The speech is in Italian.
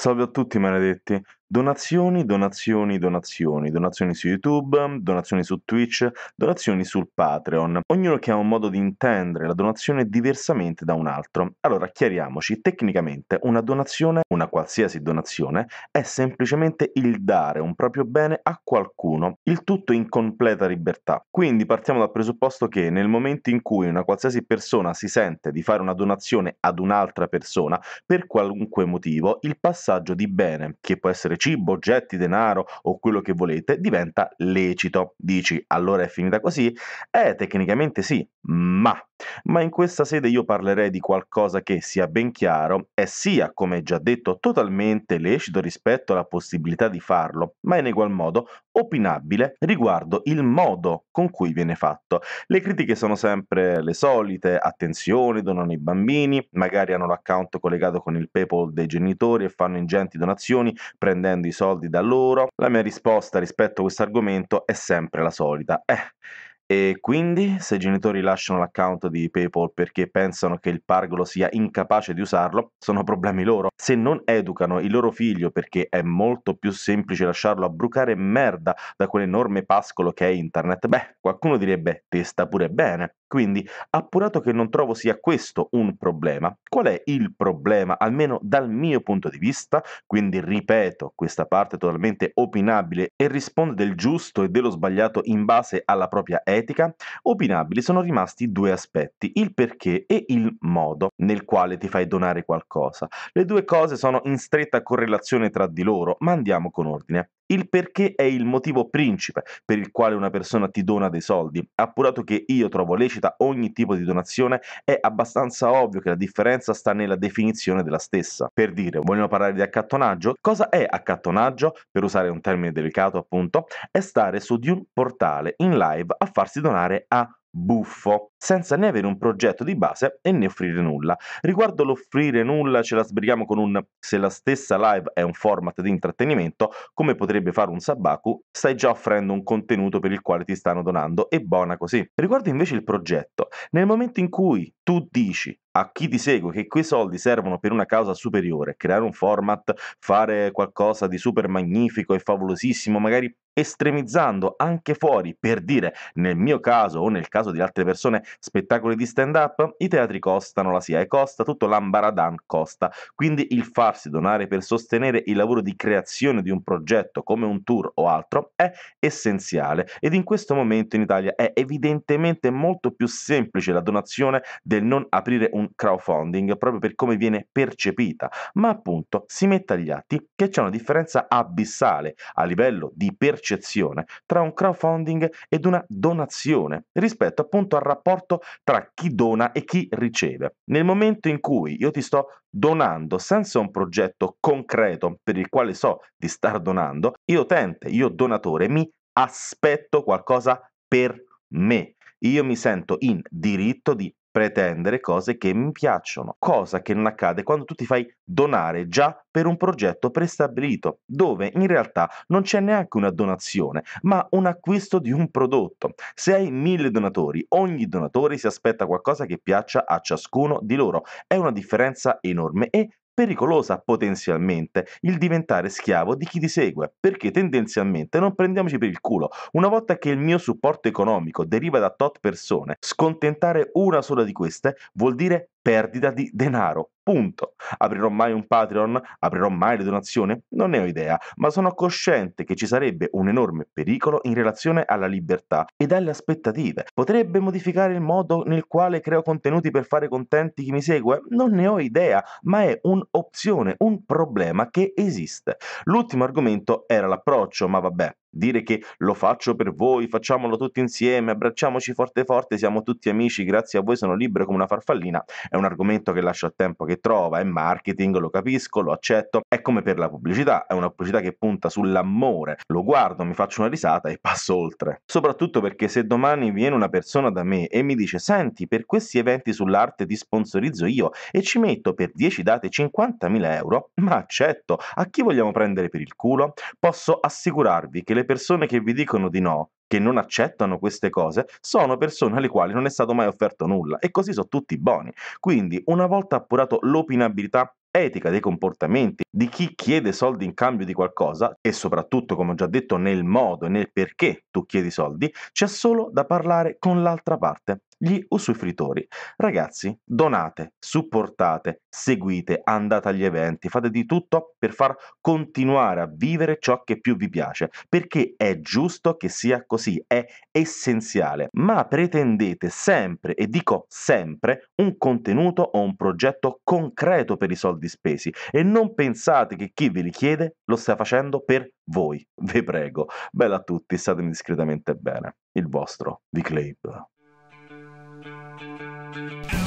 Salve a tutti maledetti. Donazioni, donazioni, donazioni. Donazioni su YouTube, donazioni su Twitch, donazioni sul Patreon. Ognuno che ha un modo di intendere la donazione diversamente da un altro. Allora, chiariamoci, tecnicamente una donazione, una qualsiasi donazione, è semplicemente il dare un proprio bene a qualcuno, il tutto in completa libertà. Quindi partiamo dal presupposto che nel momento in cui una qualsiasi persona si sente di fare una donazione ad un'altra persona, per qualunque motivo, il passaggio di bene, che può essere cibo, oggetti, denaro o quello che volete, diventa lecito. Dici, allora è finita così? Eh, tecnicamente sì, ma ma in questa sede io parlerei di qualcosa che, sia ben chiaro, è sia, come già detto, totalmente lecito rispetto alla possibilità di farlo, ma in egual modo opinabile riguardo il modo con cui viene fatto. Le critiche sono sempre le solite, attenzione, donano i bambini, magari hanno l'account collegato con il PayPal dei genitori e fanno ingenti donazioni prendendo i soldi da loro. La mia risposta rispetto a questo argomento è sempre la solita. Eh, e quindi, se i genitori lasciano l'account di PayPal perché pensano che il pargolo sia incapace di usarlo, sono problemi loro. Se non educano il loro figlio perché è molto più semplice lasciarlo a brucare merda da quell'enorme pascolo che è internet, beh, qualcuno direbbe te sta pure bene. Quindi, appurato che non trovo sia questo un problema, qual è il problema, almeno dal mio punto di vista? Quindi ripeto, questa parte totalmente opinabile e risponde del giusto e dello sbagliato in base alla propria etica. Opinabili sono rimasti due aspetti, il perché e il modo nel quale ti fai donare qualcosa. Le due cose sono in stretta correlazione tra di loro, ma andiamo con ordine. Il perché è il motivo principe per il quale una persona ti dona dei soldi. Appurato che io trovo lecita ogni tipo di donazione, è abbastanza ovvio che la differenza sta nella definizione della stessa. Per dire, vogliamo parlare di accattonaggio? Cosa è accattonaggio? Per usare un termine delicato, appunto, è stare su di un portale in live a farsi donare a buffo, senza né avere un progetto di base e né offrire nulla. Riguardo l'offrire nulla ce la sbrighiamo con un se la stessa live è un format di intrattenimento, come potrebbe fare un Sabaku, stai già offrendo un contenuto per il quale ti stanno donando e buona così. Riguardo invece il progetto, nel momento in cui tu dici a chi ti segue che quei soldi servono per una causa superiore, creare un format, fare qualcosa di super magnifico e favolosissimo, magari estremizzando anche fuori, per dire nel mio caso o nel caso di altre persone, spettacoli di stand up, i teatri costano, la SIAE costa, tutto l'ambaradan costa, quindi il farsi donare per sostenere il lavoro di creazione di un progetto come un tour o altro è essenziale. Ed in questo momento in Italia è evidentemente molto più semplice la donazione del non aprire un crowdfunding proprio per come viene percepita, ma appunto si mette agli atti che c'è una differenza abissale a livello di percezione tra un crowdfunding ed una donazione rispetto appunto al rapporto tra chi dona e chi riceve. Nel momento in cui io ti sto donando senza un progetto concreto per il quale so di star donando, io utente, io donatore mi aspetto qualcosa per me. Io mi sento in diritto di pretendere cose che mi piacciono, cosa che non accade quando tu ti fai donare già per un progetto prestabilito, dove in realtà non c'è neanche una donazione, ma un acquisto di un prodotto. Se hai mille donatori, ogni donatore si aspetta qualcosa che piaccia a ciascuno di loro. È una differenza enorme e pericolosa potenzialmente il diventare schiavo di chi ti segue, perché tendenzialmente non prendiamoci per il culo. Una volta che il mio supporto economico deriva da tot persone, scontentare una sola di queste vuol dire perdita di denaro. Punto. Aprirò mai un Patreon? Aprirò mai le donazioni? Non ne ho idea, ma sono cosciente che ci sarebbe un enorme pericolo in relazione alla libertà ed alle aspettative. Potrebbe modificare il modo nel quale creo contenuti per fare contenti chi mi segue? Non ne ho idea, ma è un'opzione, un problema che esiste. L'ultimo argomento era l'approccio, ma vabbè, dire che lo faccio per voi, facciamolo tutti insieme, abbracciamoci forte forte, siamo tutti amici, grazie a voi sono libero come una farfallina, è un argomento che lascia il tempo che trova, è marketing, lo capisco, lo accetto, è come per la pubblicità, è una pubblicità che punta sull'amore, lo guardo, mi faccio una risata e passo oltre. Soprattutto perché se domani viene una persona da me e mi dice senti, per questi eventi sull'arte ti sponsorizzo io e ci metto per 10 date 50.000 euro, ma accetto, a chi vogliamo prendere per il culo? Posso assicurarvi che le le persone che vi dicono di no, che non accettano queste cose, sono persone alle quali non è stato mai offerto nulla e così sono tutti buoni. Quindi, una volta appurato l'opinabilità etica dei comportamenti di chi chiede soldi in cambio di qualcosa e soprattutto, come ho già detto, nel modo e nel perché tu chiedi soldi, c'è solo da parlare con l'altra parte gli usufruitori. Ragazzi, donate, supportate, seguite, andate agli eventi, fate di tutto per far continuare a vivere ciò che più vi piace, perché è giusto che sia così, è essenziale, ma pretendete sempre, e dico sempre, un contenuto o un progetto concreto per i soldi spesi e non pensate che chi ve li chiede lo stia facendo per voi. Vi prego. Bella a tutti, statemi discretamente bene. Il vostro Viclabe. Thank you.